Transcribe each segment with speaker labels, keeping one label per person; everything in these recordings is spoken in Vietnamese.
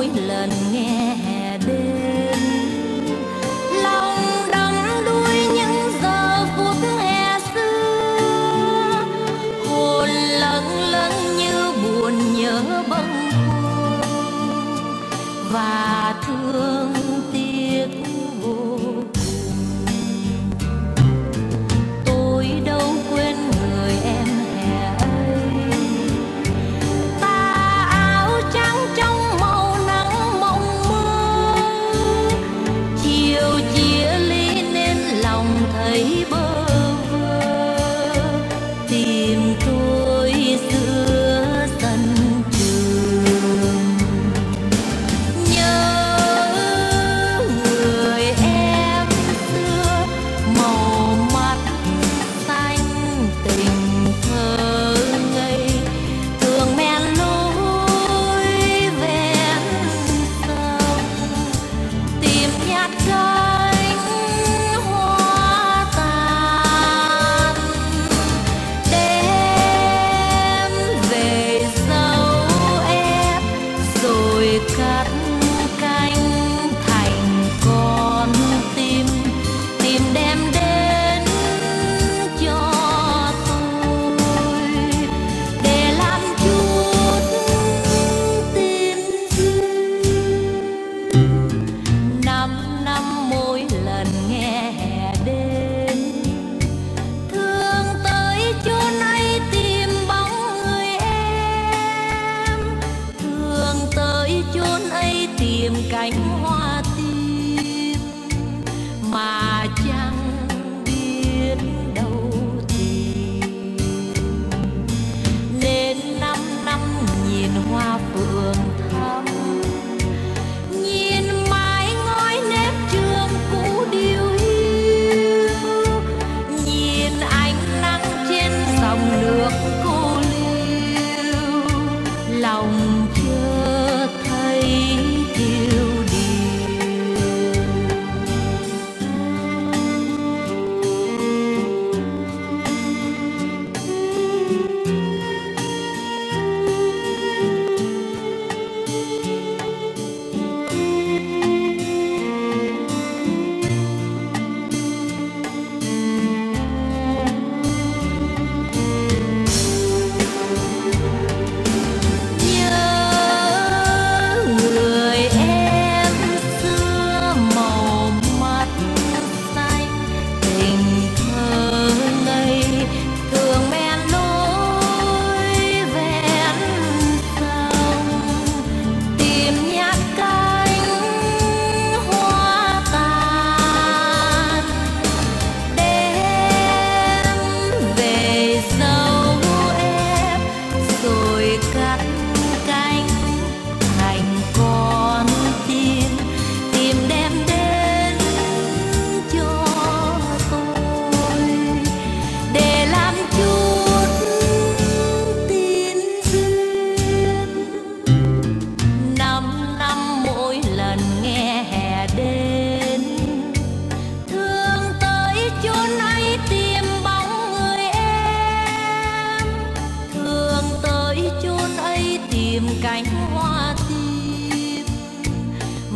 Speaker 1: mỗi lần nghe hè đêm. Lòng đắm đuối những giờ phút hè xưa, hồn lâng lâng như buồn nhớ bâng khuâng. Và thương like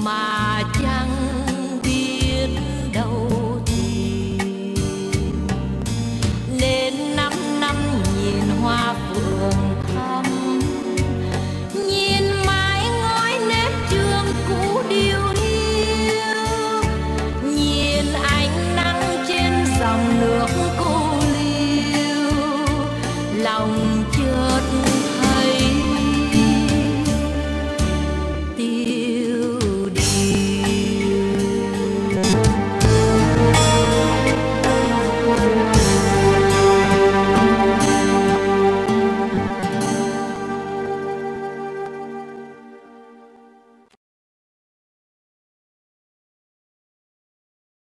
Speaker 1: mà chẳng